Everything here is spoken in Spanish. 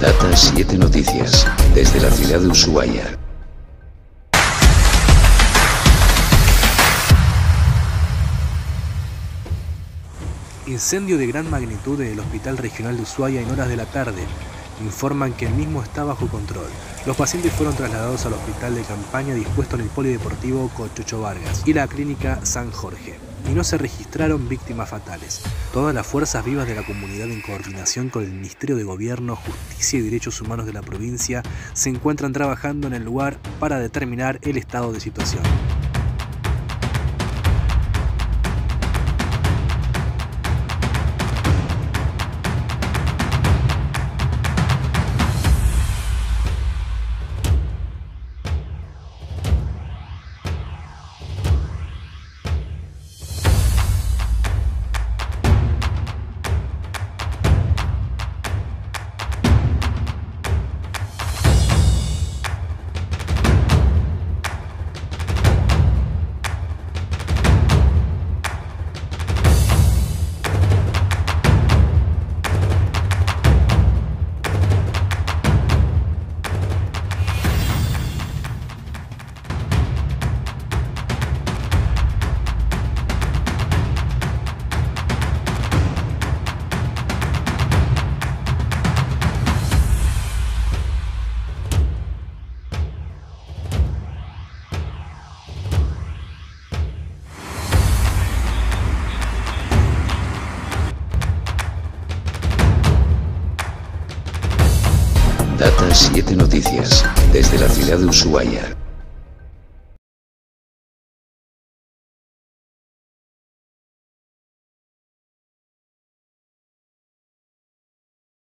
Data 7 Noticias, desde la ciudad de Ushuaia. Incendio de gran magnitud en el Hospital Regional de Ushuaia en horas de la tarde. Informan que el mismo está bajo control. Los pacientes fueron trasladados al hospital de campaña dispuesto en el Polideportivo Cochocho Vargas y la Clínica San Jorge. Y no se registraron víctimas fatales. Todas las fuerzas vivas de la comunidad en coordinación con el Ministerio de Gobierno, Justicia y Derechos Humanos de la provincia se encuentran trabajando en el lugar para determinar el estado de situación. Data 7 Noticias, desde la ciudad de Ushuaia.